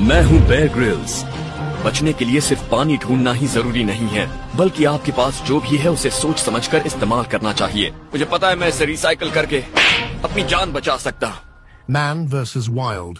मैं हूँ Bear Grylls बचने के लिए सिर्फ़ पानी ढूंढना ही ज़रूरी नहीं है, बल्कि आपके पास जो भी है उसे सोच समझकर इस्तेमाल करना चाहिए। मुझे पता है मैं इसे रिसाइकल करके अपनी जान बचा सकता। Man versus wild